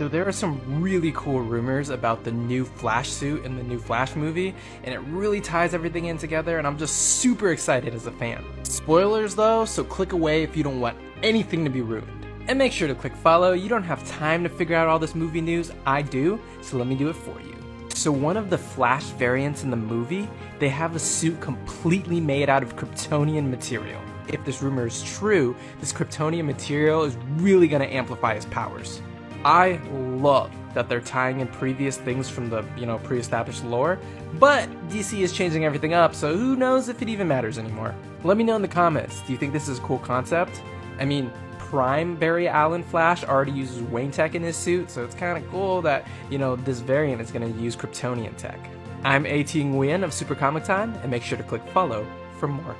So there are some really cool rumors about the new Flash suit in the new Flash movie, and it really ties everything in together, and I'm just super excited as a fan. Spoilers though, so click away if you don't want anything to be ruined. And make sure to click follow, you don't have time to figure out all this movie news, I do, so let me do it for you. So one of the Flash variants in the movie, they have a suit completely made out of Kryptonian material. If this rumor is true, this Kryptonian material is really going to amplify his powers. I love that they're tying in previous things from the, you know, pre-established lore, but DC is changing everything up, so who knows if it even matters anymore. Let me know in the comments, do you think this is a cool concept? I mean, Prime Barry Allen Flash already uses Wayne tech in his suit, so it's kind of cool that, you know, this variant is going to use Kryptonian tech. I'm A.T. Nguyen of Super Comic Time, and make sure to click follow for more.